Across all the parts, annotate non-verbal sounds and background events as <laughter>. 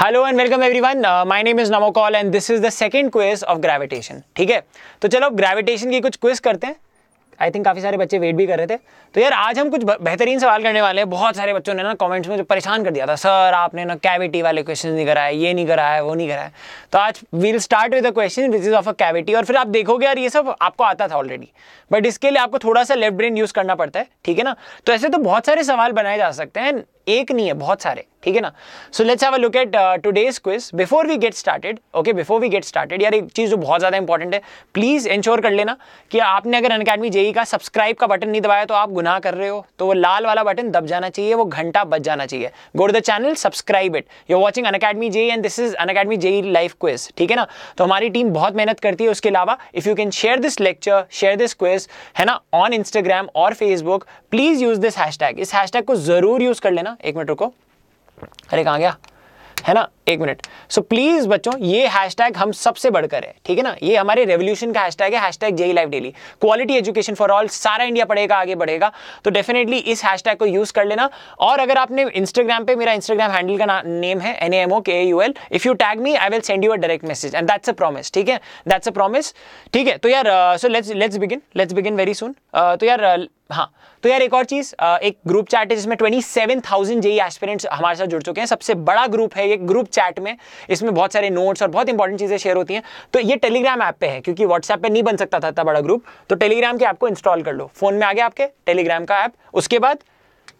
Hello and welcome everyone my name is नमोकॉल and this is the second quiz of gravitation ठीक है? तो चलो अब ग्रेविटेशन की कुछ क्विज करते हैं। आई थिंक काफ़ी सारे बच्चे वेट भी कर रहे थे। तो यार, आज हम कुछ बेहतरीन सवाल करने वाले हैं। बहुत सारे बच्चों ने ना कमेंट्स में जो परेशान कर दिया था। सर आपने ना कैविटी वाले क्वेश्चन नहीं कराए, ये नहीं कराया वो नहीं कराया तो आज we'll start with a question which is of a cavity और फिर आप देखोगे यार, ये सब आपको आता था ऑलरेडी बट इसके लिए आपको थोड़ा सा लेफ़्ट ब्रेन यूज़ करना पड़ता है। ठीक है ना? तो ऐसे तो बहुत सारे सवाल बनाए जा सकते हैं। एक नहीं है, बहुत सारे, ठीक है ना? So let's have a look at today's quiz before we get started okay before we get started यार, एक चीज़ जो बहुत ज़्यादा इंपॉर्टेंट है प्लीज़ इंश्योर कर लेना कि आपने अगर अन अकेडमी जेई का सब्सक्राइब का बटन नहीं दबाया तो आप गुनाह कर रहे हो तो वो लाल वाला बटन दब जाना चाहिए, वो घंटा बच जाना चाहिए। Go to the channel subscribe it you watching Unacademy JEE and this is Unacademy JEE live quiz ठीक है ना? तो हमारी टीम बहुत मेहनत करती है उसके अलावा if you can share this lecture share this quiz है ना ऑन इंस्टाग्राम और Facebook please use this hashtag इस हैशटैग को ज़रूर यूज़ कर लेना। एक मिनट रुको। अरे कहाँ गया? है ना? एक मिनट। सो प्लीज़ बच्चों ये हैशटैग हम सबसे बढ़कर है ठीक है ना? ये हमारे रेवोल्यूशन का हैशटैग है hashtag JEE live daily quality education for all सारा इंडिया पढ़ेगा आगे बढ़ेगा। तो डेफिनेटली इस हैशटैग को यूज़ कर लेना। और अगर आपने इंस्टाग्राम पे मेरा इंस्टाग्राम हैंडल का नेम है N M O K U L if you tag me I will send you a direct message and that's a promise ठीक है? दैट्स अ प्रॉमिस ठीक है? तो यार so let's let's begin let's begin very soon तो यार uh, हाँ तो यार एक और चीज़ एक ग्रुप चैट है जिसमें twenty seven thousand JEE aspirants हमारे साथ जुड़ चुके हैं। सबसे बड़ा ग्रुप है ये ग्रुप चैट में, इसमें बहुत सारे नोट्स और बहुत इंपॉर्टेंट चीज़ें शेयर होती हैं। तो ये टेलीग्राम ऐप पे है, क्योंकि व्हाट्सएप पे नहीं बन सकता था इतना बड़ा ग्रुप तो टेलीग्राम के ऐप को इंस्टॉल कर लो। फ़ोन में आ गया आपके टेलीग्राम का ऐप उसके बाद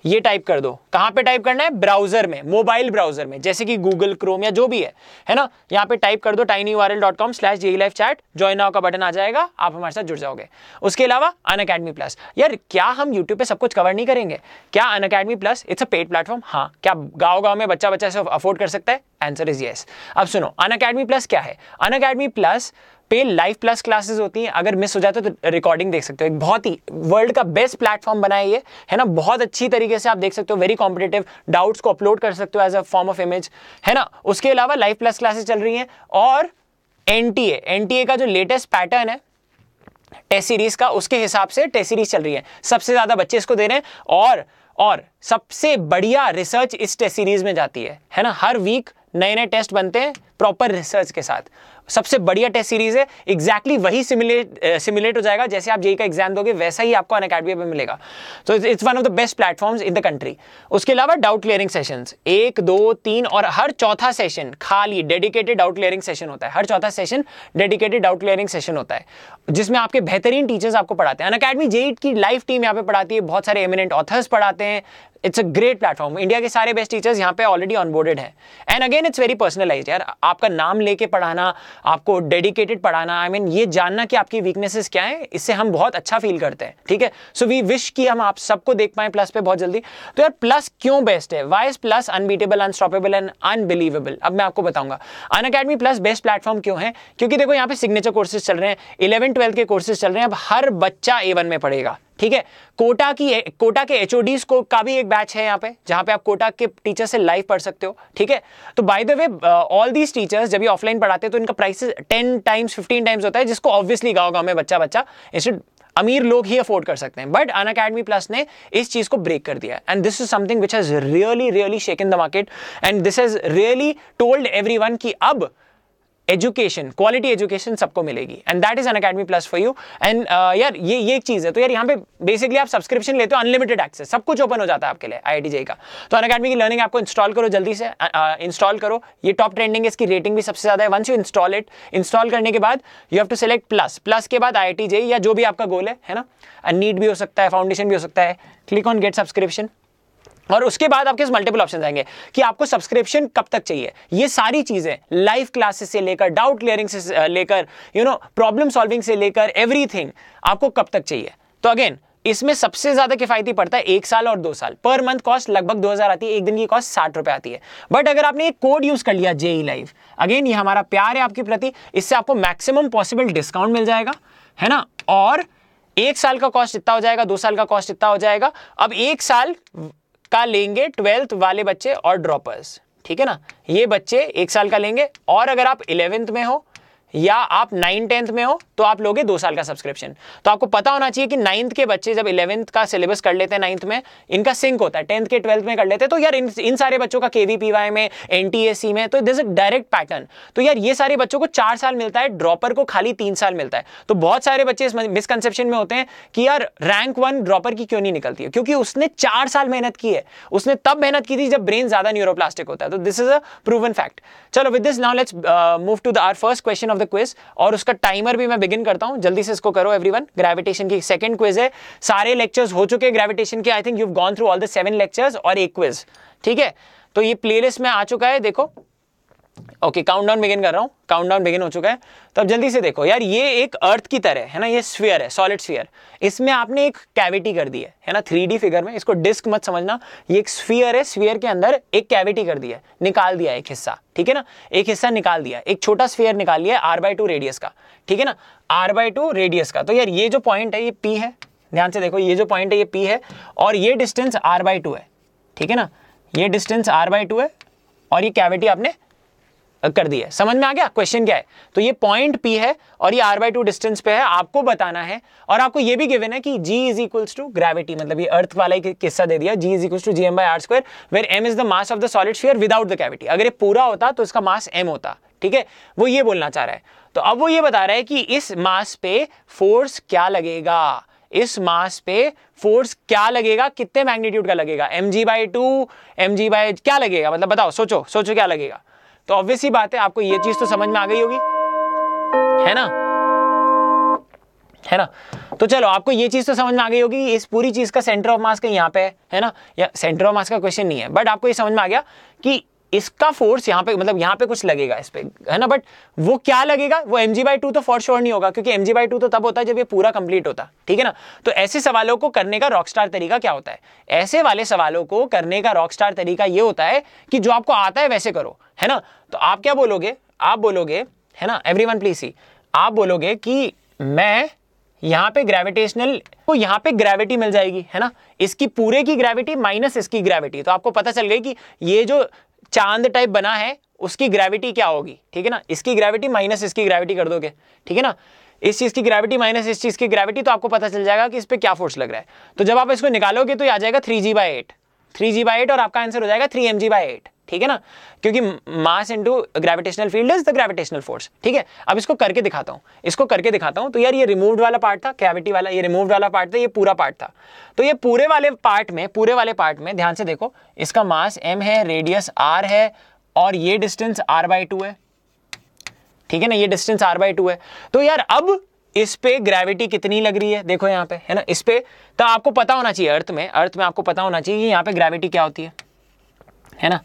ये टाइप कर दो। कहाँ पे टाइप करना है? ब्राउज़र में मोबाइल ब्राउज़र में, जैसे कि गूगल क्रोम या जो भी है। है ना? यहाँ पे टाइप कर दो tiny U R L dot com slash J live chat join now का बटन आ जाएगा, आप हमारे साथ जुड़ जाओगे। उसके अलावा अन अकेडमी प्लस यार, क्या हम यूट्यूब पे सब कुछ कवर नहीं करेंगे? क्या Unacademy plus it's a paid platform हाँ। क्या गाँव गाँव में बच्चा बच्चा से अफोर्ड कर सकता है? आंसर इज़ येस अब सुनो अन अकेडमी प्लस क्या है? अन अकेडमी प्लस पे लाइव प्लस क्लासेस होती हैं। अगर मिस हो जाते तो रिकॉर्डिंग देख सकते हो। एक बहुत ही वर्ल्ड का बेस्ट प्लेटफॉर्म बनाया ये। है ना? बहुत अच्छी तरीके से आप देख सकते हो। वेरी कॉम्पिटेटिव डाउट्स को अपलोड कर सकते हो as a form of image है ना? उसके अलावा लाइव प्लस क्लासेस चल रही हैं और एनटीए एनटीए का जो लेटेस्ट पैटर्न है टेस्ट सीरीज़ का, उसके हिसाब से टेस्ट सीरीज़ चल रही है। सबसे ज़्यादा बच्चे इसको दे रहे हैं और और सबसे बढ़िया रिसर्च इस टेस्ट सीरीज़ में जाती है। है ना? हर वीक नए नए टेस्ट बनते हैं प्रॉपर रिसर्च के साथ। सबसे बढ़िया टेस्ट सीरीज़ है। एग्जैक्टली वही सिमुलेट सिमुलेट हो जाएगा। जैसे आप जेई का एग्ज़ाम दोगे, वैसा ही आपको अन अकेडमी पे मिलेगा तो it's one of the best platforms in the country उसके अलावा डाउट क्लियरिंग सेशंस एक, दो, तीन और हर चौथा सेशन खाली डेडिकेटेड डाउट क्लियरिंग सेशन होता है। हर चौथा session dedicated doubt clearing session होता है। जिसमें आपके बेहतरीन टीचर्स आपको पढ़ाते हैं। अन अकेडमी जेई की लाइव टीम यहाँ पे पढ़ाती है। बहुत सारे एमिनेंट ऑथर्स पढ़ाते हैं। It's a great platform India के सारे बेस्ट टीचर्स यहाँ पे ऑलरेडी ऑनबोर्डेड हैं। And again it's very personalise यार। आपका नाम लेके पढ़ाना आपको डेडिकेटेड पढ़ाना आई I मीन mean, ये जानना कि आपकी वीकनेसेस क्या है इससे हम बहुत अच्छा फील करते हैं ठीक है? सो वी विश कि हम आप सबको देख पाए प्लस पे बहुत जल्दी। तो यार प्लस क्यों बेस्ट है? Why is plus unbeatable unstoppable and unbelievable अब मैं आपको बताऊँगा। Unacademy plus best platform क्यों है? क्योंकि देखो यहाँ पे सिग्नेचर कोर्सेज चल रहे हैं इलेवन ट्वेल्थ के कोर्सेज चल रहे हैं अब हर बच्चा ए में पढ़ेगा। ठीक है? कोटा की, कोटा के एच को का भी एक बैच है यहाँ पे, जहाँ पे आप कोटा के टीचर से लाइव पढ़ सकते हो, ठीक है? तो by the way all these teachers जब ये ऑफलाइन पढ़ाते हैं तो इनका price ten times fifteen times होता है, जिसको ऑब्वियसली गाँव गाँव में बच्चा बच्चा इंस्टेड अमीर लोग ही अफोर्ड कर सकते हैं। बट अन अकेडमी प्लस ने इस चीज़ को ब्रेक कर दिया and this is something which has really really shake in the market and this has really told every कि अब एजुकेशन क्वालिटी एजुकेशन सबको मिलेगी. And that is Unacademy plus for you and यार ये ये एक चीज़ है. तो यार यहाँ पे बेसिकली आप सब्सक्रिप्शन लेते हो अनलिमिटेड एक्सेस सब कुछ ओपन हो जाता है आपके लिए आई का. तो अन अकेडमी की लर्निंग आपको इंस्टॉल करो जल्दी से इंस्टॉल uh, करो. ये टॉप ट्रेंडिंग है इसकी रेटिंग भी सबसे ज़्यादा है. Once you install it install करने के बाद you have to select plus plus के बाद आई या जो भी आपका गोल है है ना? नीट भी हो सकता है फाउंडेशन भी हो सकता है. क्लिक ऑन गेट सब्सक्रिप्शन और उसके बाद आपके मल्टीपल ऑप्शन आएँगे कि आपको सब्सक्रिप्शन कब तक चाहिए। ये सारी चीज़ें लाइव क्लासेस से लेकर डाउट क्लियरिंग से लेकर यू नो प्रॉब्लम सॉल्विंग से लेकर एवरीथिंग आपको कब तक चाहिए। तो अगेन इसमें सबसे ज़्यादा किफायती पड़ता है एक साल और दो साल। पर मंथ कॉस्ट लगभग दो हज़ार आती है, एक दिन की कॉस्ट साठ रुपए आती है। बट अगर आपने एक कोड यूज़ कर लिया जेई लाइव अगेन ये हमारा प्यार है आपके प्रति, इससे आपको मैक्सिमम पॉसिबल डिस्काउंट मिल जाएगा, है ना? और एक साल का कॉस्ट इतना हो जाएगा, दो साल का कॉस्ट इतना हो जाएगा। अब एक साल का लेंगे ट्वेल्थ वाले बच्चे और ड्रॉपर्स, ठीक है ना? ये बच्चे एक साल का लेंगे और अगर आप इलेवेंथ में हो या आप नाइन टेंथ में हो तो आप लोगे दो साल का सब्सक्रिप्शन तो आपको पता होना चाहिए कि नाइन्थ के बच्चे जब इलेवंथ का सिलेबस कर लेते हैं नाइन्थ में इनका सिंक होता है। टेंथ के ट्वेल्थ में कर लेते हैं। तो यार इन, इन सारे बच्चों का केवीपीवाई में एनटीएससी में तो दिस डायरेक्ट पैटर्न तो यार ये सारे बच्चों को चार साल मिलता है ड्रॉपर को खाली तीन साल मिलता है। तो बहुत सारे बच्चे इस मिसकंसेप्शन में होते हैं कि यार रैंक वन ड्रॉपर की क्यों नहीं निकलती है? क्योंकि उसने चार साल मेहनत की है। उसने तब मेहनत की थी जब ब्रेन ज़्यादा न्यूरोप्लास्टिक होता है। तो this is a proven fact चलो with this now let's move to the our first question of the quiz और उसका टाइमर भी मैं बिगिन करता हूँ। जल्दी से इसको करो एवरीवन ग्रेविटेशन की सेकंड क्विज है। सारे लेक्चर्स हो चुके हैं ग्रेविटेशन के। I think you gone through all the seven lectures और एक क्विज ठीक है? तो ये प्लेलिस्ट में आ चुका है। देखो ओके काउंटडाउन बिगिन कर रहा हूँ। काउंटडाउन बिगिन हो चुका है। तो अब जल्दी से देखो यार, ये एक अर्थ की तरह है ना, ये स्फीयर है सॉलिड स्फीयर इसमें आपने एक कैविटी कर दी है है ना थ्री फिगर में। इसको डिस्क मत समझना। ये एक स्फीयर है स्फीयर के अंदर एक कैविटी कर दी है, निकाल दिया एक हिस्सा, ठीक है ना? एक हिस्सा निकाल दिया, एक छोटा स्फीयर निकाल लिया आर बाई टू रेडियस का, ठीक है ना? आर बाई टू रेडियस का। तो यार, ये जो पॉइंट है, ये पी है। ध्यान से देखो, ये जो पॉइंट है, ये पी है और ये डिस्टेंस आर बाई टू है, ठीक है ना? ये डिस्टेंस आर बाई टू है और ये कैविटी आपने कर दिया समझ में आ गया? क्वेश्चन क्या है? तो ये पॉइंट पी है और ये आर बाई टू डिस्टेंस पे है, आपको बताना है और आपको ये भी गिवन है कि g is equals to gravity मतलब ये अर्थ वाला ही किस्सा दे दिया g is equals to G M by R square where M is the mass of the solid sphere without the cavity अगर ये पूरा होता तो इसका मास एम होता, ठीक है? वो ये बोलना चाह रहा है। तो अब वो ये बता रहा है कि इस मास पे फोर्स क्या लगेगा? इस मास पे फोर्स क्या लगेगा? कितने मैग्नीट्यूड का लगेगा? M g by two M g by क्या लगेगा? मतलब बताओ, सोचो सोचो क्या लगेगा? तो ऑब्वियस ही बात है, आपको ये चीज़ तो समझ में आ गई होगी। है ना? है ना? तो चलो, आपको ये चीज़ तो समझ में आ गई होगी इस पूरी चीज़ का सेंटर ऑफ़ मास का यहाँ पे है ना? या सेंटर ऑफ़ मास का क्वेश्चन नहीं है बट आपको ये समझ में आ गया कि इसका फोर्स यहाँ पे मतलब यहाँ पे कुछ लगेगा इस पे, है ना? बट वो क्या लगेगा? वो एम जी बाई टू तो फॉर श्योर नहीं होगा, क्योंकि एम जी बाई टू तो तब होता है जब ये पूरा कंप्लीट होता, ठीक है ना? तो ऐसे सवालों को करने का रॉक स्टार तरीका क्या होता है? ऐसे वाले सवालों को करने का रॉक स्टार तरीका ये होता है कि जो आपको आता है वैसे करो, है ना? तो आप क्या बोलोगे? आप बोलोगे, है ना? एवरी वन प्लीज़ सी आप बोलोगे कि मैं यहाँ पे ग्रेविटेशनल को यहाँ पे ग्रेविटी मिल जाएगी, है ना? इसकी पूरे की ग्रेविटी माइनस इसकी ग्रेविटी तो आपको पता चल गई कि ये जो चाँद टाइप बना है, उसकी ग्रेविटी क्या होगी? ठीक है ना? इसकी ग्रेविटी माइनस इसकी ग्रेविटी कर दोगे। ठीक है ना? इस चीज़ की ग्रेविटी माइनस इस चीज़ की ग्रेविटी तो आपको पता चल जाएगा कि इस पर क्या फोर्स लग रहा है। तो जब आप इसको निकालोगे तो आ जाएगा three g by eight three g by eight और आपका आंसर हो जाएगा three M g by eight ठीक है ना? क्योंकि mass into gravitational field is the gravitational force ठीक है? अब इसको करके दिखाता हूँ। इसको करके दिखाता हूँ तो यार ये रिमूव्ड वाला पार्ट था कैविटी वाला, ये रिमूव्ड वाला पार्ट था, ये पूरा पार्ट था। तो ये पूरे वाले पार्ट में, पूरे वाले पार्ट में, ध्यान से देखो, इसका मास एम है रेडियस आर है, और ये डिस्टेंस आर बाई टू है। ठीक है ना? ये डिस्टेंस आर बाई टू है। तो यार अब इस पे ग्रेविटी कितनी लग रही है? देखो यहाँ पे, है ना? इस पे तो आपको पता होना चाहिए अर्थ में अर्थ में आपको पता होना चाहिए यहाँ पे ग्रेविटी क्या होती है। है ना?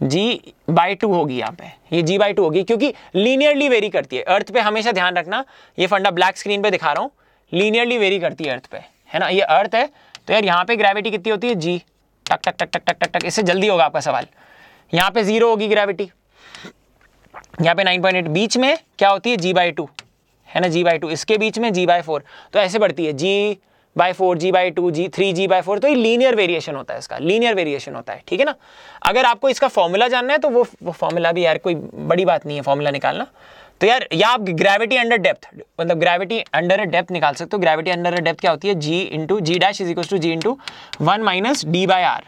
जी बाई टू होगी यहाँ पे। ये जी बाई टू होगी क्योंकि लीनियरली वेरी करती है। अर्थ पे हमेशा ध्यान रखना, ये फंडा ब्लैक स्क्रीन पे दिखा रहा हूँ। लीनियरली वेरी करती है अर्थ पे। है ना? ये अर्थ है तो यार यहाँ पे ग्रेविटी कितनी होती है? जी टक टक टक टक टक टक टक। इससे जल्दी होगा आपका सवाल। यहाँ पे ज़ीरो होगी ग्रेविटी यहाँ पे नाइन पॉइंट एट बीच में क्या होती है? जी बाई टू है ना? जी बाई टू इसके बीच में जी बाई फोर तो ऐसे बढ़ती है। G by four, g by two, g three, g by four तो ये लीनियर वेरिएशन होता है इसका लीनियर वेरिएशन होता है, ठीक है ना? अगर आपको इसका फॉर्मूला जानना है तो वो वो फॉर्मूला भी यार कोई बड़ी बात नहीं है फॉर्मूला निकालना। तो यार, या आप ग्रेविटी अंडर डेप्थ मतलब ग्रेविटी अंडर डेप्थ निकाल सकते हो। ग्रेविटी अंडर डेप्थ क्या होती है? G into g dash is equal to g into one minus d by R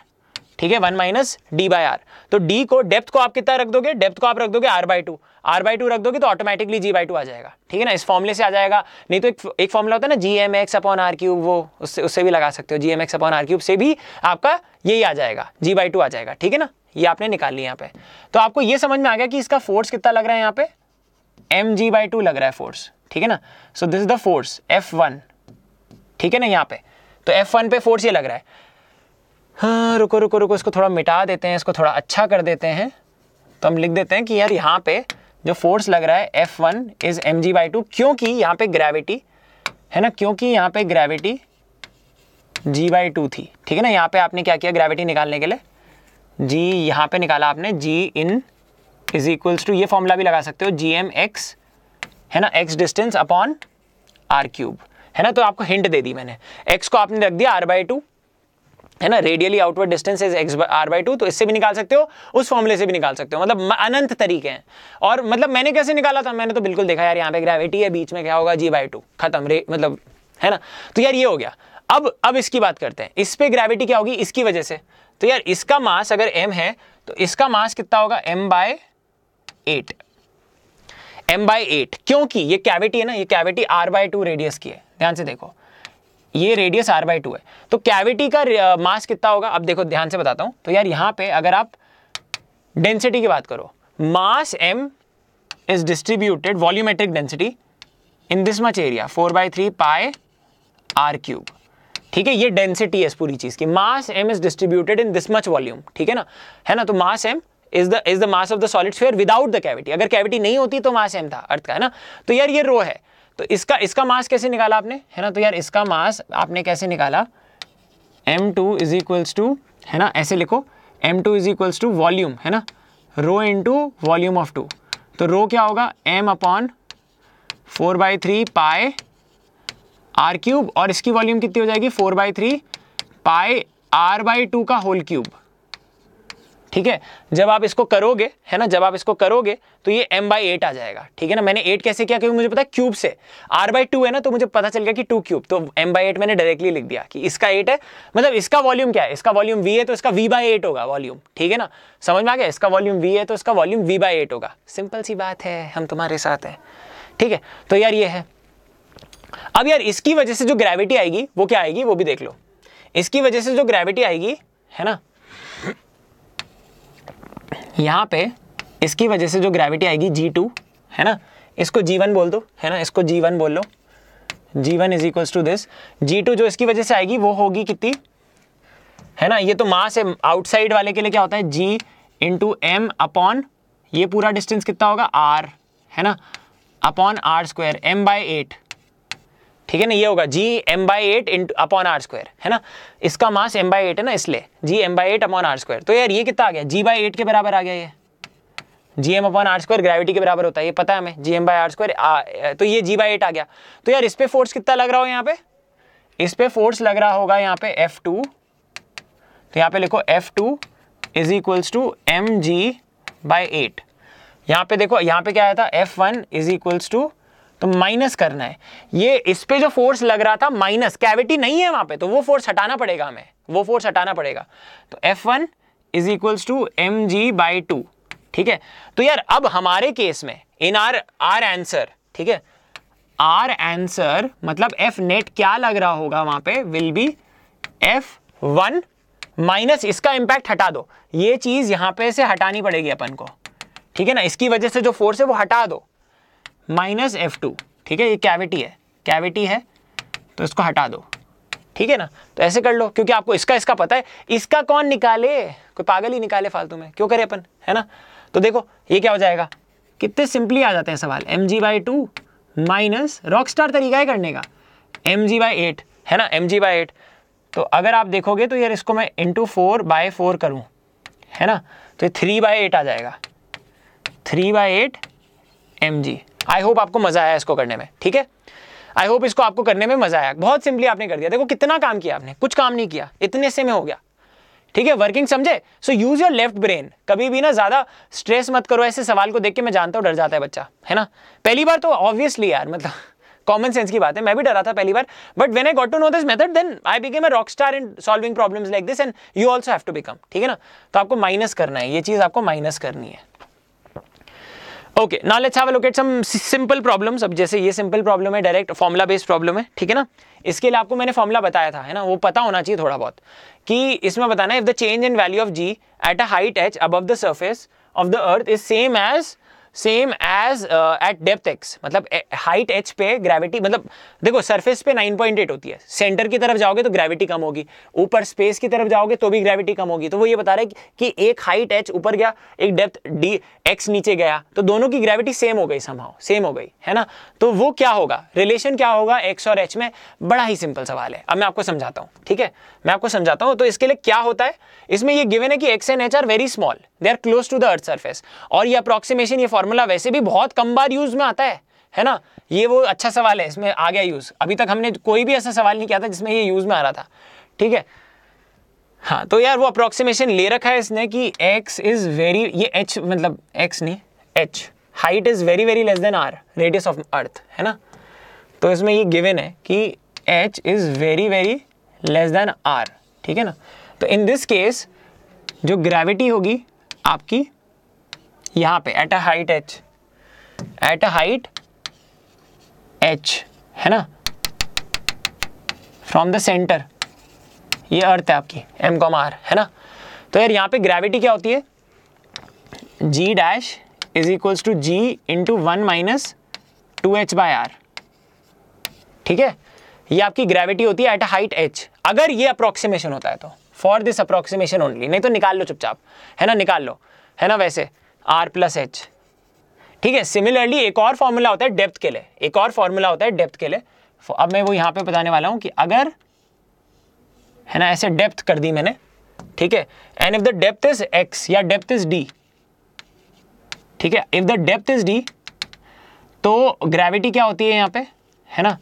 ठीक है? One minus d by R. तो डी को डेप्थ को आप कितना रख दोगे? डेप्थ को आप रख दोगे R by two. R by two रख दोगे तो ऑटोमेटिकली जी बाई टू आ जाएगा। ठीक है ना? इस फॉर्मुले से आ जाएगा। नहीं तो एक एक फॉर्मुला होता है ना G M x upon R cube वो उससे उससे भी लगा सकते हो। G M x upon R cube से भी आपका यही आ जाएगा। जी बाई टू आ जाएगा। ठीक है ना? ये आपने निकाल लिया यहाँ पे। तो आपको ये समझ में आ गया कि इसका फोर्स कितना लग रहा है यहाँ पे? एम जी बाई टू लग रहा है फोर्स ठीक है ना? So this is the force F one ठीक है ना यहाँ पे? तो एफ़ वन पे फोर्स ये लग रहा है। हाँ रुको रुको रुको, इसको थोड़ा मिटा देते हैं, इसको थोड़ा अच्छा कर देते हैं। तो हम लिख देते हैं कि यार यहाँ पे जो फोर्स लग रहा है F one is M g by two क्योंकि यहाँ पे ग्रेविटी है ना? क्योंकि यहाँ पे ग्रेविटी जी बाई टू थी, ठीक है ना? यहाँ पे आपने क्या किया ग्रेविटी निकालने के लिए? जी यहाँ पे निकाला आपने g in is equals to ये फॉर्मूला भी लगा सकते हो जी एम एक्स है ना? X distance upon R cube है ना? तो आपको हिंट दे दी मैंने। एक्स को आपने रख दिया आर बाई टू है ना? Radially outward distance is x R by two तो इससे भी निकाल सकते हो, उस फॉर्मूले से भी निकाल सकते हो। मतलब अनंत तरीके हैं। और मतलब मैंने कैसे निकाला था? मैंने तो बिल्कुल देखा, यार, यहाँ पे ग्रेविटी है, बीच में क्या होगा? जी बाई टू खत्म, रे मतलब है ना? तो यार, ये हो गया। अब अब इसकी बात करते हैं। इस पे ग्रेविटी क्या होगी? इसकी वजह से। तो यार, इसका मास अगर एम है तो इसका मास कितना होगा? M by eight M by eight क्योंकि ये कैविटी है ना, ये cavity R by two radius की है। ध्यान से देखो। ये रेडियस आर बाई टू है। तो कैविटी का मास कितना होगा? अब देखो, ध्यान से बताता हूँ। तो यार, यहाँ पे अगर आप डेंसिटी की बात करो mass M is distributed volumetric density in this much area four by three pi R cube ठीक है? ये डेंसिटी है इस पूरी चीज़ की। Mass M is distributed in this much volume ठीक है ना? है ना? तो mass M is the is the mass of the solid sphere without the cavity अगर कैविटी नहीं होती तो मास एम था, अर्थ का, है ना? तो यार, ये रो है। तो इसका इसका मास कैसे निकाला आपने? है ना तो यार इसका मास आपने कैसे निकाला? M two is equals to है ना, ऐसे लिखो। M two is equals to volume है ना? Rho into volume of two तो रो क्या होगा? M upon four by three pi R cube और इसकी वॉल्यूम कितनी हो जाएगी? Four by three pi R by two का होल क्यूब ठीक है? जब आप इसको करोगे, है ना? जब आप इसको करोगे तो ये m बाई एट आ जाएगा। ठीक है ना? मैंने एट कैसे किया? क्योंकि मुझे पता है क्यूब से। R बाई टू है ना तो मुझे पता चल गया कि टू क्यूब तो m बाई एट मैंने डायरेक्टली लिख दिया कि इसका एट है। मतलब इसका वॉल्यूम क्या है? इसका वॉल्यूम v है तो इसका v बाई एट होगा वॉल्यूम ठीक है ना? समझ में आ गया? इसका वॉल्यूम v है तो इसका वॉल्यूम v बाई एट होगा। सिंपल सी बात है। हम तुम्हारे साथ हैं। ठीक है? तो यार ये है। अब यार इसकी वजह से जो ग्रेविटी आएगी, वो क्या आएगी? वो भी देख लो। इसकी वजह से जो ग्रेविटी आएगी, है ना? यहाँ पे इसकी वजह से जो ग्रेविटी आएगी जी टू है ना? इसको जी वन बोल दो, है ना? इसको जी वन बोल लो। G one is equals to this g two जो इसकी वजह से आएगी, वो होगी कितनी? है ना? ये तो मास है आउटसाइड वाले के लिए क्या होता है? जी इंटू एम अपॉन ये पूरा डिस्टेंस कितना होगा? आर है ना? Upon R square M by eight ठीक है ना, ये होगा G M by eight into upon R square है ना? इसका मास एम बाई एट है ना, इसलिए G M by eight upon R square तो यार ये कितना आ गया? जी बाई एट के बराबर आ गया ये। G M upon R square gravity के बराबर होता है, ये पता है हमें। G M by R square तो ये जी बाई एट आ गया। तो यार इस पर फोर्स कितना लग रहा हो यहाँ पे? इस पर फोर्स लग रहा होगा यहाँ पे एफ़ टू तो यहाँ पे लिखो F two is equals to M g by eight यहाँ पे देखो, यहाँ पे क्या आया था? F one is equals to तो माइनस करना है। ये इस पे जो फोर्स लग रहा था, माइनस। कैविटी नहीं है वहाँ पे तो वो फोर्स हटाना पड़ेगा हमें। वो फोर्स हटाना पड़ेगा। तो F one is equals to M g by two ठीक है? तो यार, अब हमारे केस में इन आर आर आंसर ठीक है? आर आंसर मतलब एफ़ नेट क्या लग रहा होगा वहाँ पे? Will be F one minus इसका इंपैक्ट हटा दो। ये चीज़ यहाँ पे से हटानी पड़ेगी अपन को। ठीक है ना? इसकी वजह से जो फोर्स है वो हटा दो। माइनस एफ़ टू, ठीक है, ये कैविटी है कैविटी है तो इसको हटा दो, ठीक है ना? तो ऐसे कर लो, क्योंकि आपको इसका इसका पता है, इसका कौन निकाले? कोई पागल ही निकाले फालतू में, क्यों करे अपन, है ना? तो देखो, ये क्या हो जाएगा? कितने सिंपली आ जाते हैं सवाल M g by two minus rock star तरीका है करने का एम जी बाई एट है ना? एम जी बाई एट तो अगर आप देखोगे तो यार इसको मैं इंटू फोर बाय फोर करूँ, है ना? तो ये थ्री बाय एट आ जाएगा three by eight M g I hope आपको मज़ा आया इसको करने में, ठीक है? आई होप इसको आपको करने में मज़ा आया। बहुत सिंपली आपने कर दिया। देखो, कितना काम किया आपने, कुछ काम नहीं किया, इतने से में हो गया, ठीक है? वर्किंग समझे? So use your left brain कभी भी ना ज़्यादा स्ट्रेस मत करो, ऐसे सवाल को देख के मैं जानता हूँ, डर जाता है बच्चा, है ना? पहली बार तो ऑब्वियसली यार मतलब कॉमन सेंस की बात है, मैं भी डरा था पहली बार but when I got to know this method then I became a rock star in solving problems like this and you also have to become ठीक है ना? तो आपको माइनस करना है, ये चीज़ आपको माइनस करनी है। ओके ना let's have a look at some simple problems अब जैसे ये सिंपल प्रॉब्लम है डायरेक्ट फॉर्मुला बेस्ड प्रॉब्लम है, ठीक है ना? इसके लिए आपको मैंने फॉर्मुला बताया था, है ना? वो पता होना चाहिए थोड़ा बहुत कि इसमें बताना if the change in value of g at a height h above the surface of the earth is same as same as at depth x मतलब हाइट एच पे ग्रेविटी मतलब देखो सरफेस पे 9.8 होती है। सेंटर की तरफ़ जाओगे तो ग्रेविटी कम होगी। ऊपर स्पेस की तरफ़ जाओगे तो भी ग्रेविटी कम होगी। तो वो ये बता रहा है कि एक हाइट एच ऊपर गया, एक डेप्थ डी एक्स नीचे गया। तो दोनों की ग्रेविटी सेम हो गई समहाउ सेम हो गई, है ना? तो वो क्या होगा? रिलेशन क्या होगा एक्स और एच में? बड़ा ही सिंपल सवाल है। अब मैं आपको समझाता हूँ, ठीक है? मैं आपको समझाता हूँ तो इसके लिए क्या होता है? इसमें ये गिवन है कि x and h are very small they are close to the earth surface और ये अप्रोक्सीमेशन ये फॉर्मूला वैसे भी बहुत कम बार यूज़ में आता है है ना? ये वो अच्छा सवाल है, इसमें आ गया यूज़ अभी तक हमने कोई भी ऐसा सवाल नहीं किया था जिसमें ये यूज़ में आ रहा था, ठीक है? हाँ तो यार वो अप्रोक्सीमेशन ले रखा है इसने कि x इज़ वेरी ये h मतलब x नहीं, h. Height is very very less than r radius of earth है ना? तो इसमें ये गिवन है कि h is very very less than r ठीक है ना? तो इन दिस केस जो ग्रेविटी होगी आपकी यहाँ पे at a height h at a height h, है ना? फ्रॉम द सेंटर ये अर्थ है आपकी एम कॉम आर है ना? तो यार यहाँ पे ग्रेविटी क्या होती है? G dash is equals to g into one minus two h by r ठीक है? ये आपकी ग्रेविटी होती है एट हाइट एच अगर ये अप्रोक्सीमेशन होता है तो। फॉर दिस अप्रोक्सीमेशन ओनली नहीं तो निकाल लो चुपचाप। है ना? निकाल लो। है ना वैसे? आर प्लस एच ठीक है? सिमिलरली एक और फॉर्मूला होता है डेप्थ के लिए। एक और फॉर्मूला होता है डेप्थ के लिए। अब मैं वो यहाँ पे बताने वाला हूँ कि अगर है ना? ऐसे डेप्थ कर दी मैंने। ठीक है? And if the depth is x या डेप्थ इज़ डी ठीक है? If the depth is d तो ग्रेविटी क्या होती है यहाँ पे? है ना?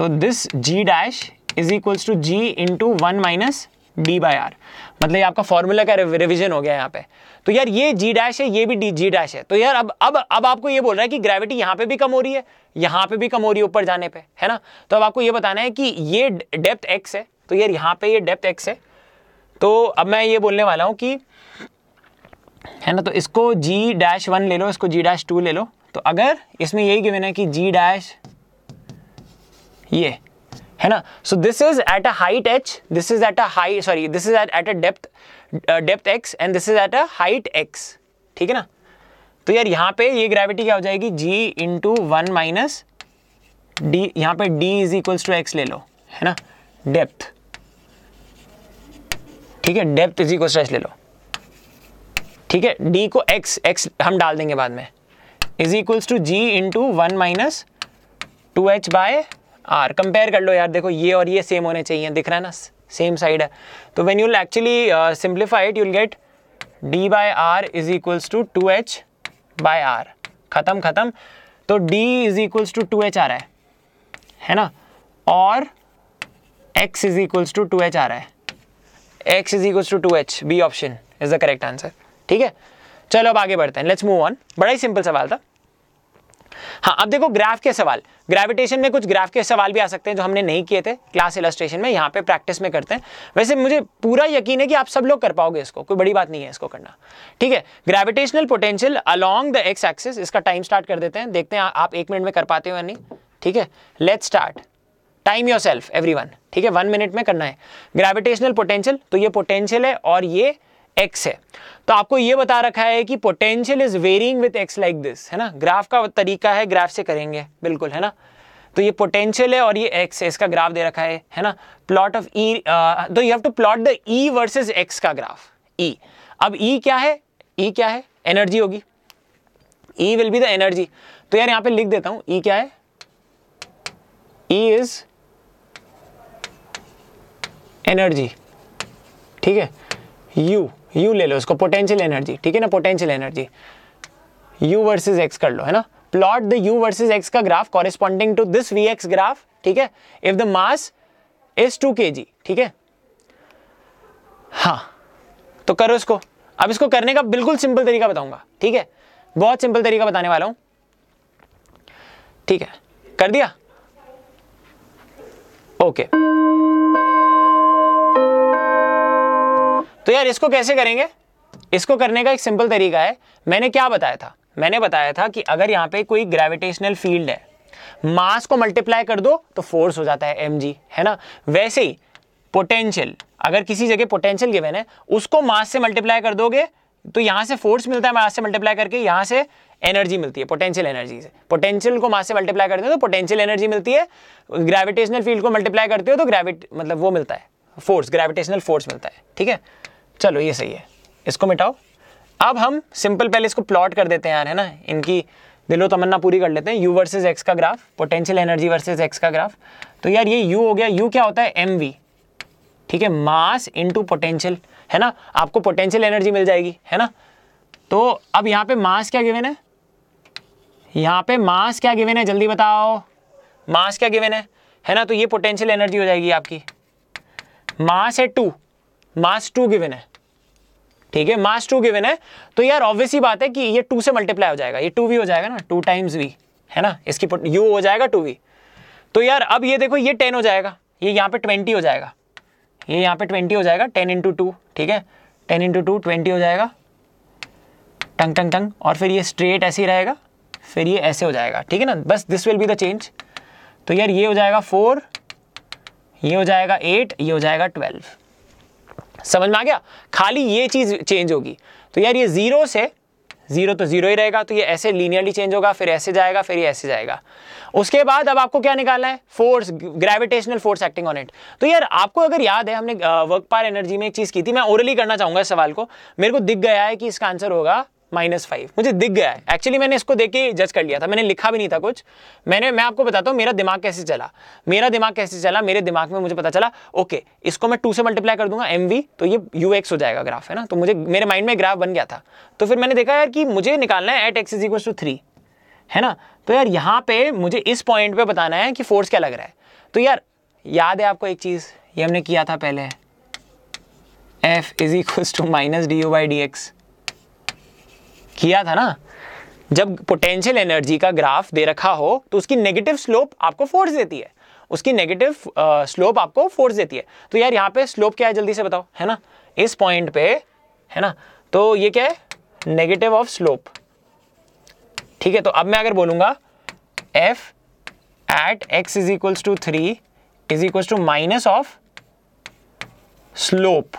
तो this g dash is equals to g into one minus d by r मतलब आपका फॉर्मूला का रिविजन हो गया यहाँ पे। तो यार ये जी डैश है, ये भी डी जी डैश है। तो यार अब अब अब आपको ये बोल रहा है कि ग्रेविटी यहाँ पे भी कम हो रही है, यहाँ पे भी कम हो रही है ऊपर जाने पे, है ना? तो अब आपको ये बताना है कि ये डेप्थ एक्स है तो यार यहाँ पे ये डेप्थ एक्स है। तो अब मैं ये बोलने वाला हूँ कि, है ना तो इसको जी डैश वन ले लो, इसको जी डैश टू ले लो। तो अगर इसमें यही गिवन है कि जी डैश ये, है ना? So this is at a height h this is at a high sorry this is at a depth depth x and this is at a height x ठीक है ना? तो यार यहाँ पे ये ग्रेविटी क्या हो जाएगी? G into one minus d यहाँ पे d is equals to x ले लो, है ना? डेप्थ ठीक है? Depth is equals to h ले लो, ठीक है? डी को एक्स एक्स हम डाल देंगे बाद में is equals to g into one minus two h by r compare कर लो यार, देखो ये और ये सेम होने चाहिए, दिख रहा है ना? सेम साइड है। तो when you'll actually simplify it you'll get d by r is equals to two h by r खत्म खत्म। तो d is equals to two h आ रहा है। है ना? और x is equals to two h आ रहा है। x is equals to two h B option is the correct answer ठीक है? चलो अब आगे बढ़ते हैं। लेट्स मूव ऑन बड़ा ही सिंपल सवाल था। हाँ अब देखो ग्राफ के सवाल। ग्रेविटेशन में कुछ ग्राफ के सवाल भी आ सकते हैं जो हमने नहीं किए थे क्लास इलस्ट्रेशन में, यहाँ पे प्रैक्टिस में करते हैं। वैसे मुझे पूरा यकीन है कि आप सब लोग कर पाओगे इसको, कोई बड़ी बात नहीं है इसको करना। ठीक है gravitational potential along the x axis इसका टाइम स्टार्ट कर देते हैं, देखते हैं आप एक मिनट में कर पाते हो या नहीं। ठीक है let start time yourself every ठीक है वन मिनट में करना है। ग्रेविटेशनल पोटेंशियल तो ये पोटेंशियल है और ये एक्स है। तो आपको ये बता रखा है कि potential is varying with x like this है ना? ग्राफ का तरीका है ग्राफ से करेंगे। बिल्कुल, है ना? तो ये पोटेंशियल है और ये एक्स है, इसका ग्राफ दे रखा है है ना? प्लॉट ऑफ़ ई तो you have to plot the E versus x का ग्राफ ई e. अब ई e क्या है? ई e क्या है? एनर्जी होगी। E will be the energy तो यार यहाँ पे लिख देता हूँ ई e क्या है? ई इज़ एनर्जी ठीक है? यू यू ले लो, इसको पोटेंशियल एनर्जी ठीक है ना? Potential energy U versus x कर लो, है ना? Plot the U versus x का graph corresponding to this V x graph ठीक है? If the mass is two k g ठीक है? हाँ तो करो इसको। अब इसको करने का बिल्कुल सिंपल तरीका बताऊँगा, ठीक है? बहुत सिंपल तरीका बताने वाला हूँ। ठीक है? कर दिया? Okay okay. तो यार इसको कैसे करेंगे? इसको करने का एक सिंपल तरीका है। मैंने क्या बताया था? मैंने बताया था कि अगर यहाँ पे कोई ग्रेविटेशनल फ़ील्ड है मास को मल्टीप्लाई कर दो तो फोर्स हो जाता है एमजी है ना? वैसे ही पोटेंशियल अगर किसी जगह पोटेंशियल गिवन है, उसको मास से मल्टीप्लाई कर दोगे तो यहाँ से फोर्स मिलता है मास से मल्टीप्लाई करके, यहाँ से एनर्जी मिलती है पोटेंशियल एनर्जी से। पोटेंशियल को मास से मल्टीप्लाई करते हो तो पोटेंशियल एनर्जी मिलती है। ग्रेविटेशनल फ़ील्ड को मल्टीप्लाई करते हो तो ग्रेविट मतलब वो मिलता है फोर्स ग्रेविटेशनल फोर्स मिलता है, ठीक है? चलो, ये सही है। इसको मिटाओ। अब हम सिंपल पहले इसको प्लॉट कर देते हैं यार, है ना? इनकी दिलो तमन्ना पूरी कर लेते हैं। यू वर्सेज एक्स का graph potential energy versus x का ग्राफ तो यार, ये यू हो गया। यू क्या होता है? एम वी ठीक है? मास इनटू पोटेंशियल है ना? आपको पोटेंशियल एनर्जी मिल जाएगी, है ना? तो अब यहाँ पे मास क्या गिवन है? यहाँ पे मास क्या गिवन है? जल्दी बताओ। मास क्या गिवन है? है ना? तो ये पोटेंशियल एनर्जी हो जाएगी आपकी। मास है टू मास टू गिवन है। ठीक है मास टू गिवन है। तो यार ऑब्वियसली बात है कि ये टू से मल्टीप्लाई हो जाएगा। ये टू वी हो जाएगा ना टू टाइम्स वी है ना? इसकी यू हो जाएगा टू वी तो यार, अब ये देखो, ये टेन हो जाएगा। ये यहाँ पे ट्वेंटी हो जाएगा। ये यहाँ पे ट्वेंटी हो जाएगा टेन इंटू टू ठीक है? टेन इंटू टू ट्वेंटी हो जाएगा। टंग टंग टंग। और फिर ये स्ट्रेट ऐसे ही रहेगा। फिर ये ऐसे हो जाएगा, ठीक है ना? बस this will be the change तो यार, ये हो जाएगा फोर ये हो जाएगा एट ये हो जाएगा ट्वेल्व समझ में आ गया? खाली ये चीज़ चेंज होगी। तो यार ये ज़ीरो से ज़ीरो तो ज़ीरो ही रहेगा तो ये ऐसे लीनियरली चेंज होगा, फिर ऐसे जाएगा, फिर ये ऐसे जाएगा। उसके बाद अब आपको क्या निकालना है? Force gravitational force acting on it तो यार आपको अगर याद है, हमने वर्क पार एनर्जी में एक चीज़ की थी, मैं ओरली करना चाहूँगा इस सवाल को। मेरे को दिख गया है कि इसका आंसर होगा माइनस फाइव मुझे दिख गया है। एक्चुअली मैंने इसको देख के जज कर लिया था। मैंने लिखा भी नहीं था कुछ। मैंने, मैं आपको बताता हूँ, मेरा दिमाग कैसे चला। मेरा दिमाग कैसे चला, मेरे दिमाग में मुझे पता चला ओके इसको मैं टू से मल्टीप्लाई कर दूँगा एम तो ये यू एक्स हो जाएगा ग्राफ है ना? तो मुझे, मेरे माइंड में ग्राफ बन गया था। तो फिर मैंने देखा, यार, कि मुझे निकालना है at x is equal to three है ना? तो यार, यहाँ पे मुझे इस पॉइंट पे बताना है कि फोर्स क्या लग रहा है। तो यार, याद है आपको एक चीज़? ये हमने किया था पहले। F is equal to minus d U by d x किया था ना, जब पोटेंशियल एनर्जी का ग्राफ दे रखा हो तो उसकी नेगेटिव स्लोप आपको फोर्स देती है। उसकी नेगेटिव स्लोप आपको फोर्स देती है। तो यार यहाँ पे स्लोप क्या है जल्दी से बताओ, है ना? इस पॉइंट पे, है ना? तो ये क्या है? नेगेटिव ऑफ़ स्लोप ठीक है तो अब मैं अगर बोलूँगा F at x is equals to three is equals to minus of slope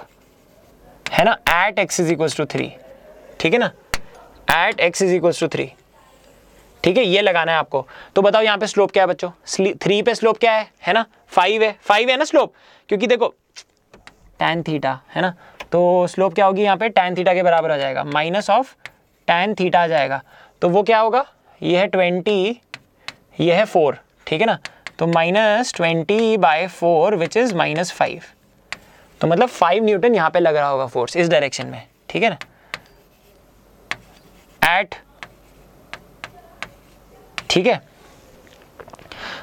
है ना? At x is equals to three ठीक है ना? At x is equal to three ठीक है, ये लगाना है आपको। तो बताओ यहाँ पे स्लोप क्या है बच्चों? थ्री पे स्लोप क्या है? है ना? फाइव है। फाइव है ना स्लोप क्योंकि देखो टेन थीटा है ना? तो स्लोप क्या होगी यहाँ पे? टेन थीटा के बराबर आ जाएगा। माइनस ऑफ़ टेन थीटा आ जाएगा। तो वो क्या होगा? ये है ट्वेंटी ये है फोर ठीक है ना? तो minus twenty by four which is minus five तो मतलब फाइव न्यूटन यहाँ पे लग रहा होगा फोर्स इस डायरेक्शन में, ठीक है ना? एट ठीक है?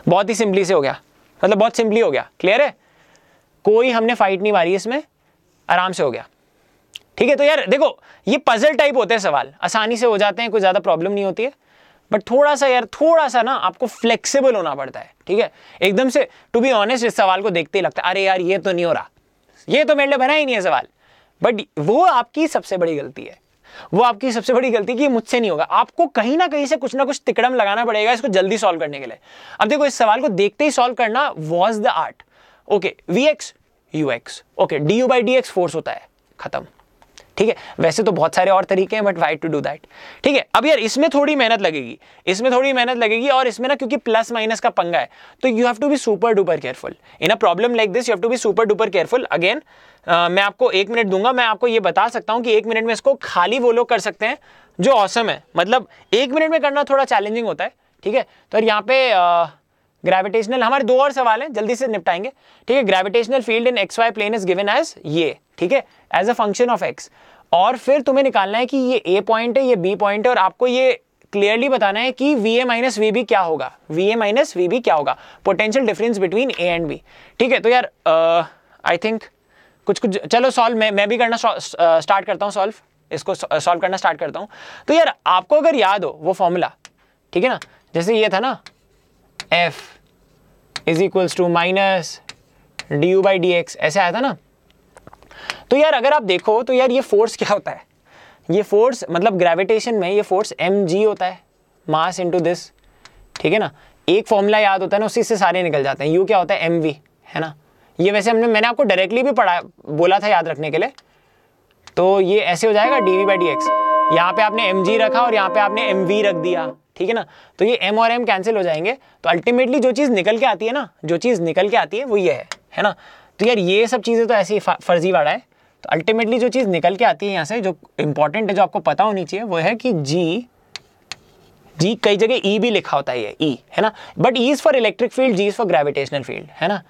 बहुत ही सिंपली से हो गया। मतलब बहुत सिंपली हो गया। क्लियर है? कोई हमने फाइट नहीं मारी इसमें। आराम से हो गया। ठीक है? तो यार, देखो, ये पजल टाइप होते हैं सवाल। आसानी से हो जाते हैं, कोई ज़्यादा प्रॉब्लम नहीं होती है। बट थोड़ा सा यार थोड़ा सा ना आपको फ्लेक्सिबल होना पड़ता है। ठीक है? एकदम से टू बी ऑनेस्ट इस सवाल को देखते ही लगता है, अरे यार, ये तो नहीं हो रहा। ये तो मेरे लिए बना ही नहीं है सवाल। बट वो आपकी सबसे बड़ी गलती है। वो आपकी सबसे बड़ी गलती कि मुझसे नहीं होगा। आपको कहीं ना कहीं से कुछ ना कुछ तिकड़म लगाना पड़ेगा इसको जल्दी सॉल्व करने के लिए। अब देखो, इस सवाल को देखते ही सॉल्व करना was the art okay V x U x okay d U by d x force होता है। खत्म। ठीक है? वैसे तो बहुत सारे और तरीके हैं but why to do that ठीक है? अब यार, इसमें थोड़ी मेहनत लगेगी। इसमें थोड़ी मेहनत लगेगी और इसमें ना, क्योंकि प्लस माइनस का पंगा है तो you have to be super duper careful in a problem like this you have to be super duper careful again मैं आपको एक मिनट दूँगा, मैं आपको ये बता सकता हूँ कि एक मिनट में इसको खाली वो लोग कर सकते हैं, जो औसम है। मतलब एक मिनट में करना थोड़ा चैलेंजिंग होता है, ठीक है? तो यहाँ पे ग्रेविटेशनल हमारे दो और सवाल हैं जल्दी से निपटाएँगे। ठीक है gravitational field in x y plane is given as ये। ठीक है as a function of x और फिर तुम्हें निकालना है कि ये ए पॉइंट है ये बी पॉइंट है और आपको ये क्लियरली बताना है कि V A minus V B क्या होगा। V A minus V B क्या होगा। Potential difference between A and B ठीक है तो यार आई uh, थिंक कुछ कुछ चलो सॉल्व मैं मैं भी करना स्टार्ट करता हूँ सॉल्व इसको सॉल्व करना स्टार्ट करता हूँ। तो यार आपको अगर याद हो वो फॉर्मूला ठीक है ना? जैसे ये था ना F is equals to minus d U by d x ऐसे आया था ना? तो यार, अगर आप देखो तो यार ये फोर्स क्या होता है? ये फोर्स मतलब ग्रेविटेशन में ये फोर्स एम जी होता है मास इंटू दिस ठीक है ना? एक फॉर्मूला याद होता है ना, उसी से सारे निकल जाते हैं। यू क्या होता है? एम वी है ना? ये वैसे हमने, मैंने आपको डायरेक्टली भी पढ़ा, बोला था याद रखने के लिए। तो ये ऐसे हो जाएगा d V by d x यहाँ पे आपने एम जी रखा और यहाँ पे आपने एम वी रख दिया। ठीक है ना? तो ये एम और एम कैंसिल हो जाएँगे। तो अल्टीमेटली जो चीज़ निकल के आती है ना जो चीज़ निकल के आती है वो ये है है ना? तो यार ये सब चीज़ें तो ऐसी फर्जी वाला है। तो अल्टीमेटली जो चीज़ निकल के आती है यहाँ से जो इंपॉर्टेंट है जो आपको पता होनी चाहिए वो है कि जी जी कई जगह ई e भी लिखा होता है ये ई e, है ना? But E is for electric field g is for gravitational field है ना?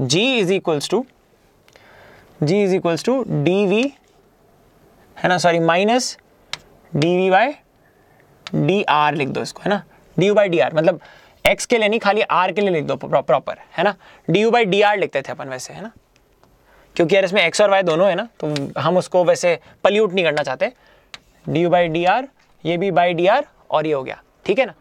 G is equals to g is equals to d V है ना? Sorry minus d V by d r लिख दो इसको, है ना? D U by d r मतलब एक्स के लिए नहीं, खाली आर के लिए लिख दो प्रॉपर है ना? D U by d r लिखते थे अपन वैसे, है ना? क्योंकि यार इसमें एक्स और वाई दोनों है ना तो हम उसको वैसे पल्यूट नहीं करना चाहते। D U by d r ये भी बाई डी आर और ये हो गया, ठीक है ना?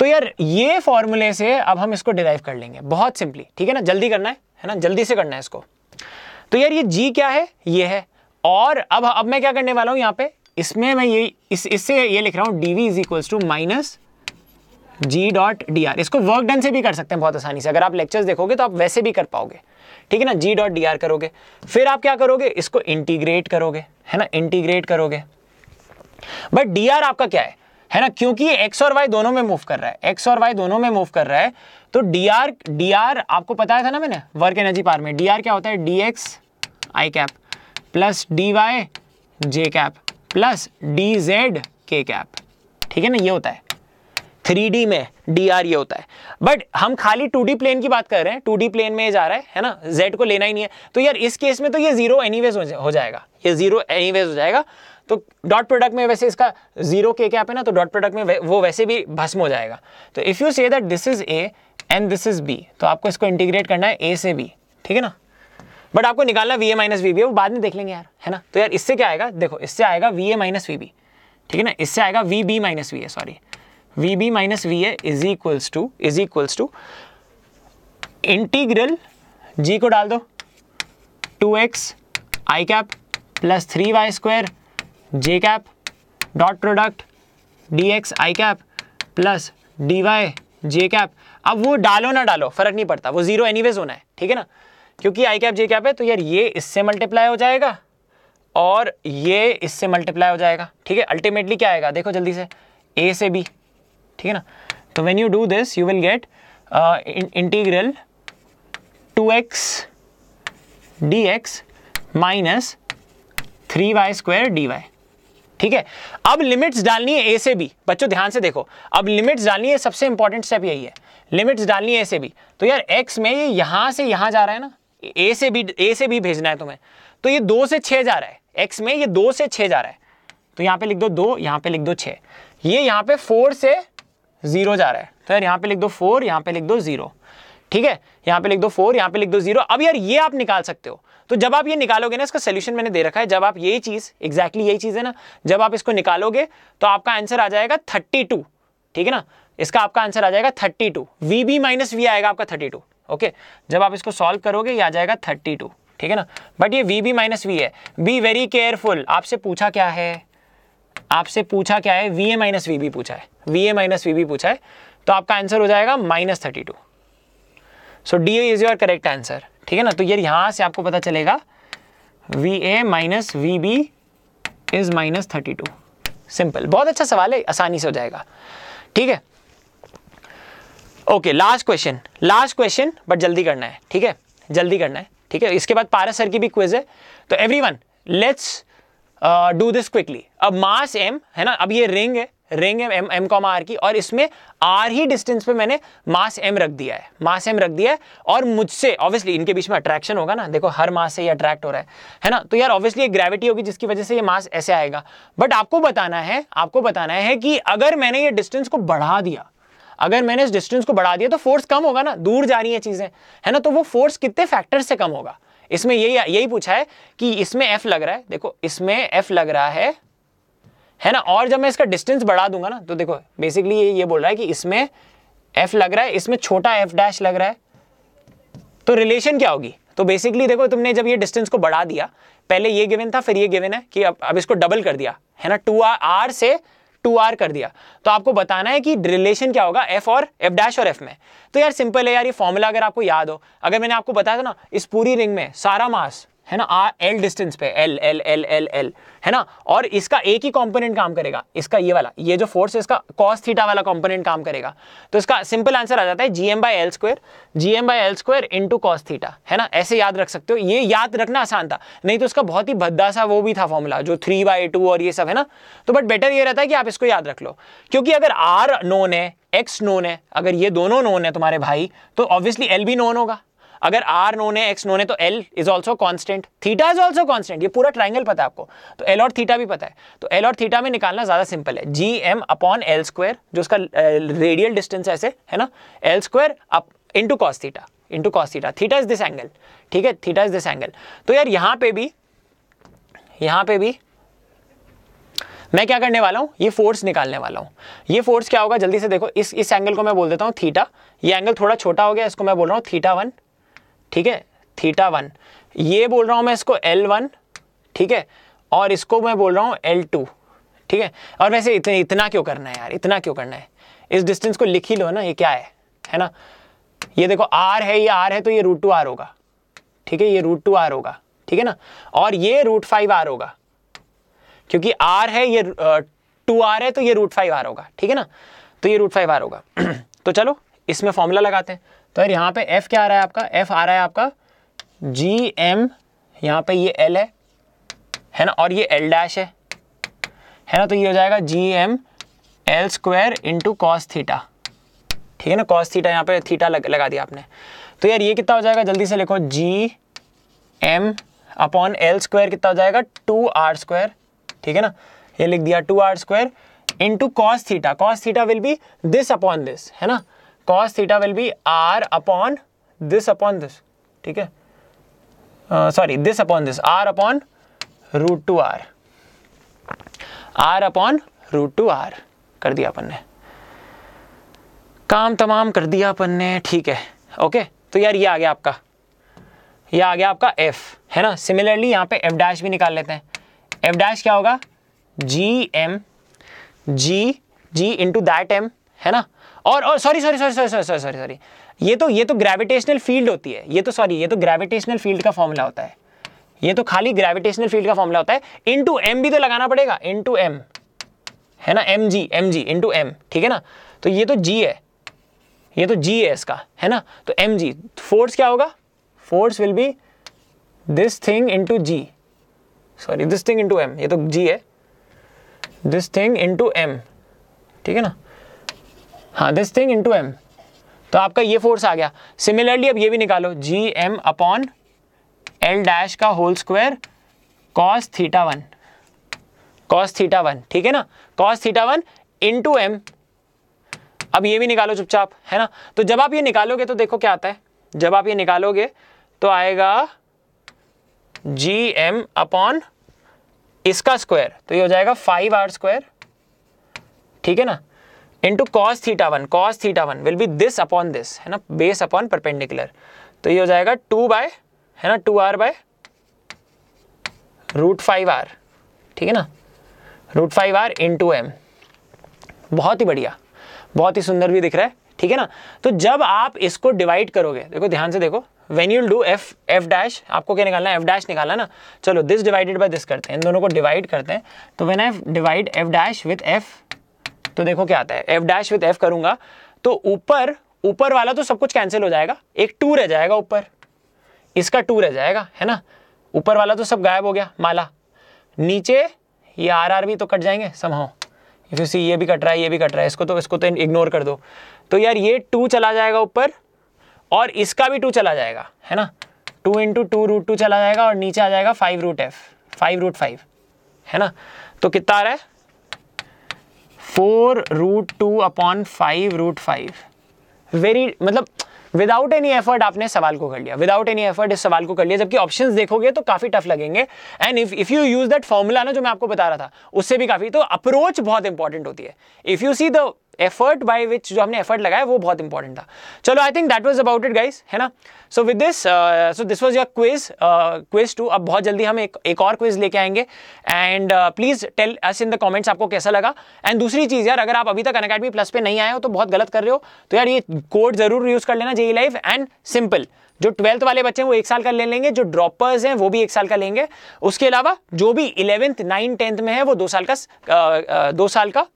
तो यार ये फॉर्मूले से अब हम इसको डिराइव कर लेंगे, बहुत सिंपली ठीक है ना? जल्दी करना है है ना? जल्दी से करना है इसको। तो यार ये जी क्या है? ये है, और अब अब मैं क्या करने वाला हूँ यहाँ पे? इसमें मैं ये, इस, इससे ये लिख रहा हूँ d V is equals to minus g dot d r इसको वर्क डन से भी कर सकते हैं बहुत आसानी से। अगर आप लेक्चर्स देखोगे तो आप वैसे भी कर पाओगे। ठीक है ना? जी डॉट डी आर करोगे। फिर आप क्या करोगे? इसको इंटीग्रेट करोगे। है ना? इंटीग्रेट करोगे। बट डी आर आपका क्या है? है ना? क्योंकि ये एक्स और वाई दोनों में मूव कर रहा है। एक्स और वाई दोनों में मूव कर रहा है। तो डी आर डी आर आपको पता था ना मैंने? वर्क एनर्जी पार में। डी आर क्या होता है? D x i cap plus d y j cap plus d z k cap. ठीक है ना? ये होता है। थ्री में डी आर ये होता है। बट हम खाली टू प्लेन की बात कर रहे हैं। टू प्लेन में जा रहा है है ना? जेड को लेना ही नहीं है। तो यार, इस केस में तो ये ज़ीरो एनीवेज हो जाएगा। ये ज़ीरो एनीवेज हो जाएगा। तो डॉट प्रोडक्ट में वैसे इसका ज़ीरो के क्या है ना तो डॉट प्रोडक्ट में वो वैसे भी भस्म हो जाएगा। तो if you say that this is A and this is B तो आपको इसको इंटीग्रेट करना है ए से बी ठीक है ना? बट आपको निकालना V A minus V B वो बाद में देख लेंगे यार, है ना? तो यार इससे क्या आएगा? देखो, इससे आएगा V A minus V B ठीक है ना? इससे आएगा V B minus V A sorry V B minus V A is equals to is equals to integral g को डाल दो two x i cap plus three y square j cap dot product d x i cap plus d y j cap अब वो डालो ना डालो, फ़र्क नहीं पड़ता, वो ज़ीरो एनीवेज होना है, ठीक है ना? क्योंकि आई कैप जे कैप है तो यार ये इससे मल्टीप्लाई हो जाएगा और ये इससे मल्टीप्लाई हो जाएगा। ठीक है? अल्टीमेटली क्या आएगा? देखो जल्दी से। ए से बी ठीक है ना? तो when you do this you will get integral two x d x minus three y square d y ठीक है? अब लिमिट्स डालनी है ए से बी बच्चों, ध्यान से देखो। अब लिमिट्स डालनी है, सबसे इंपॉर्टेंट स्टेप यही है। लिमिट्स डालनी है ए से बी तो यार एक्स में ये यहाँ से यहाँ जा रहा है ना? ए से बी ए से बी भेजना है तुम्हें। तो ये दो से छह जा रहा है। एक्स में ये दो से छह जा रहा है। तो यहाँ पे लिख दो दो, यहाँ पे लिख दो छह। ये यहाँ पे फोर से ज़ीरो जा रहा है। तो यार यहाँ पे लिख दो फोर, यहाँ पे लिख दो ज़ीरो। ठीक है? यहाँ पे लिख दो फोर, यहाँ पे लिख दो ज़ीरो। अब यार ये आप निकाल सकते हो। तो जब आप ये निकालोगे ना, इसका सोल्यूशन मैंने दे रखा है। जब आप यही चीज़ एग्जैक्टली यही चीज़ है ना, जब आप इसको निकालोगे तो आपका आंसर आ जाएगा थर्टी टू ठीक है ना? इसका आपका आंसर आ जाएगा thirty two V B minus V आएगा आपका थर्टी टू ओके? जब आप इसको सॉल्व करोगे, ये आ जाएगा थर्टी टू ठीक है ना? बट ये वी बी माइनस वी है। बी वेरी केयरफुल आपसे पूछा क्या है? आपसे पूछा क्या है? V A minus V B पूछा है। V A minus V B पूछा है। तो आपका आंसर हो जाएगा minus thirty two so the A is your correct answer ठीक है ना? तो ये यहाँ से आपको पता चलेगा V A minus V B is minus thirty two simple बहुत अच्छा सवाल है। आसानी से हो जाएगा। ठीक है? Okay last question last question but जल्दी करना है ठीक है? जल्दी करना है ठीक है? इसके बाद पारस सर की भी क्विज है। तो everyone let's do this quickly अब मास एम है ना? अब ये रिंग है रिंग है एम एम कॉमा आर की, और इसमें आर ही डिस्टेंस पे मैंने मास एम रख दिया है। मास एम रख दिया है, और मुझसे ऑब्वियसली इनके बीच में अट्रैक्शन होगा ना? देखो, हर मास से ये अट्रैक्ट हो रहा है है ना? तो यार ऑब्वियसली एक ग्रेविटी होगी, जिसकी वजह से ये मास ऐसे आएगा। बट आपको बताना है, आपको बताना है कि अगर मैंने ये डिस्टेंस को बढ़ा दिया अगर मैंने इस डिस्टेंस को बढ़ा दिया तो फोर्स कम होगा ना, दूर जा रही है चीज़ें। है ना? तो वो फोर्स कितने फैक्टर से कम होगा? इसमें यही यही पूछा है कि इसमें एफ़ लग रहा है। देखो, इसमें एफ़ लग रहा है है ना? और जब मैं इसका डिस्टेंस बढ़ा दूँगा ना तो देखो बेसिकली ये ये बोल रहा है कि इसमें एफ़ लग रहा है, इसमें छोटा एफ़ डैश लग रहा है। तो रिलेशन क्या होगी? तो बेसिकली देखो, तुमने जब ये डिस्टेंस को बढ़ा दिया, पहले ये गिवन था, फिर ये गिवन है कि अब अब इसको डबल कर दिया। है ना? टू आर से टू आर कर दिया। तो आपको बताना है कि रिलेशन क्या होगा एफ़ और एफ़ डैश और एफ़ में। तो यार सिंपल है यार, ये फॉर्मूला अगर आपको याद हो, अगर मैंने आपको बताया था ना, इस पूरी रिंग में सारा मास है ना? आर एल डिस्टेंस पे l l l l l है ना? और इसका एक ही कंपोनेंट काम करेगा। इसका ये वाला, ये जो फोर्स है, इसका कॉस थीटा वाला कंपोनेंट काम करेगा। तो इसका सिंपल आंसर आ जाता है G m by l square G m by l square into cos theta है ना? ऐसे याद रख सकते हो। ये याद रखना आसान था। नहीं तो उसका बहुत ही भद्दा सा वो भी था फॉर्मूला जो थ्री बाई टू और ये सब, है ना? तो बट बेटर ये रहता है कि आप इसको याद रख लो। क्योंकि अगर आर नोन है एक्स नोन है, अगर ये दोनों नोन है तुम्हारे भाई तो ऑब्वियसली एल भी नोन होगा। अगर आर नोन है एक्स नोन है तो l is also constant theta is also constant ये पूरा ट्राइंगल पता है आपको। तो एल और थीटा भी पता है। तो एल और थीटा में निकालना ज़्यादा सिंपल है। G m upon l square जो उसका रेडियल डिस्टेंस ऐसे, है ना? L square up into cos theta into cos theta theta is this angle ठीक है? थीटा इज़ दिस एंगल तो यार यहाँ पे भी, यहाँ पे भी मैं क्या करने वाला हूँ? ये फोर्स निकालने वाला हूँ। ये फोर्स क्या होगा? जल्दी से देखो। इस इस एंगल को मैं बोल देता हूँ थीटा ये एंगल थोड़ा छोटा हो गया, इसको मैं बोल रहा हूँ थीटा वन ठीक है? थीटा वन ये बोल रहा हूँ मैं इसको एल वन ठीक है? और इसको मैं बोल रहा हूँ एल टू ठीक है? और वैसे इतने, इतना क्यों करना है यार? इतना क्यों करना है? इस डिस्टेंस को लिख ही लो ना, ये क्या है? है ना? ये देखो आर है, ये आर है तो ये रूट टू आर होगा। ठीक है? ये रूट टू आर होगा। ठीक है ना? और ये रूट फाइव आर होगा। क्योंकि आर है, ये टू आर है तो ये रूट फाइव आर होगा। ठीक है ना? तो ये रूट फाइव आर होगा। <clears throat> तो चलो, इसमें फॉर्मूला लगाते हैं। तो यार यहाँ पे एफ़ क्या आ रहा है आपका? एफ़ आ रहा है आपका जी एम यहाँ पे ये एल है। है ना? और ये एल डैश है। है ना? तो ये हो जाएगा g m l square into cos theta ठीक है ना? कॉस थीटा यहाँ पे थीटा लग, लगा दिया आपने। तो यार ये कितना हो जाएगा? जल्दी से लिखो। G m upon l square कितना हो जाएगा? टू आर स्क्वायर ठीक है ना? ये लिख दिया two r square into cos theta cos theta will be this upon this है ना? Cos theta will be r upon this upon this ठीक है? Sorry this upon this r upon root two r r upon root two r कर दिया अपन ने। काम तमाम कर दिया अपन ने, ठीक है। ओके तो यार ये आ गया आपका। ये आ गया आपका एफ़ है ना? सिमिलरली यहाँ पे एफ़ डैश भी निकाल लेते हैं। एफ़ डैश क्या होगा? G m g g into that m है ना? और और sorry sorry sorry sorry sorry sorry sorry ये तो ये तो ग्रेविटेशनल फ़ील्ड होती है. ये तो सॉरी ये तो ग्रेविटेशनल फ़ील्ड का फॉर्मूला होता है. ये तो खाली ग्रेविटेशनल फ़ील्ड का फॉर्मूला होता है. इन टू एम भी तो लगाना पड़ेगा. इन टू एम है ना? M g m g into m ठीक है ना? तो ये तो जी है. ये तो जी है इसका. है ना? तो एम जी फोर्स क्या होगा? Force will be this thing into g sorry this thing into m ये तो जी है. दिस थिंग इंटू एम ठीक है ना? हाँ दिस थिंग इंटू एम तो आपका ये फोर्स आ गया। सिमिलरली अब ये भी निकालो। G m upon l dash का whole square cos theta one cos theta one ठीक है ना? Cos theta one into m अब ये भी निकालो चुपचाप, है ना? तो जब आप ये निकालोगे तो देखो क्या आता है। जब आप ये निकालोगे तो आएगा जी एम अपॉन इसका स्क्वायर तो ये हो जाएगा फाइव आर स्क्वायर ठीक है ना? Into cos theta one cos theta one will be this upon this है ना बेस अपॉन परपेंडिकुलर तो ये हो जाएगा टू बाय है ना two r by root five r ठीक है ना? Root five r into m बहुत ही बढ़िया, बहुत ही सुंदर भी दिख रहा है, ठीक है ना? तो जब आप इसको डिवाइड करोगे, देखो, ध्यान से देखो when you'll do f f dash आपको क्या निकालना है? एफ़ डैश निकालना ना? चलो दिस डिवाइडेड बाय दिस करते हैं, इन दोनों को डिवाइड करते हैं तो when I divide f dash with f तो देखो क्या आता है। एफ़ डैश विथ एफ़ करूँगा तो ऊपर ऊपर वाला तो सब कुछ कैंसिल हो जाएगा। एक टू रह जाएगा ऊपर। इसका टू रह जाएगा, है ना? ऊपर वाला तो सब गायब हो गया, माला। नीचे, ये आर आर भी तो कट जाएँगे समहाउ इफ़ यू सी ये भी कट रहा है, ये भी कट रहा है। इसको तो इसको तो इग्नोर कर दो। तो यार ये टू चला जाएगा ऊपर, और इसका भी टू चला जाएगा, है ना? Two into two root two चला जाएगा, और नीचे आ जाएगा five root f five root five है ना? तो कितना आ रहा है? Four root two upon five root five. Very मतलब विदाउट एनी एफर्ट आपने सवाल को कर लिया। विदाउट एनी एफर्ट इस सवाल को कर लिया, जबकि ऑप्शंस देखोगे तो काफ़ी टफ लगेंगे। And if if you use that formula ना जो मैं आपको बता रहा था, उससे भी काफ़ी तो अप्रोच बहुत इंपॉर्टेंट होती है। If you see the effort by which जो हमने एफर्ट लगाया वो बहुत इंपॉर्टेंट था। चलो I think that was about it guys है ना? So with this so this was your quiz quiz two अब बहुत जल्दी हम एक एक और क्विज लेके आएँगे। And please tell us in the comments आपको कैसा लगा। एंड दूसरी चीज़ यार अगर आप अभी तक अकेडमी प्लस पे नहीं आए हो तो बहुत गलत कर रहे हो। तो यार ये कोड ज़रूर यूज़ कर लेना जेई लाइफ एंड सिंपल जो ट्वेल्थ वाले बच्चे हैं वो एक साल का ले लेंगे। जो ड्रॉपर्स हैं वो भी एक साल का लेंगे। उसके अलावा जो भी इलेवेंथ नाइन टेंथ में है वो दो साल का uh, uh, दो साल का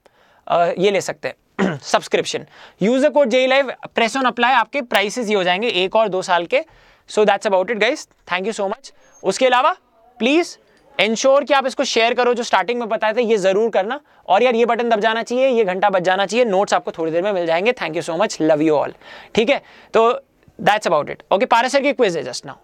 uh, ये ले सकते हैं। Subscription use the code JEE live press on apply आपके प्राइसेस ये हो जाएँगे एक और दो साल के। So that's about it guys thank you so much उसके अलावा प्लीज़ इंश्योर कि आप इसको शेयर करो जो स्टार्टिंग में बताए थे, ये ज़रूर करना। और यार, ये बटन दब जाना चाहिए, ये घंटा बच जाना चाहिए। नोट्स आपको थोड़ी देर में मिल जाएँगे। Thank you so much love you all ठीक है? तो दैट्स अबाउट इट ओके पारसर की क्विज है जस्ट नाउ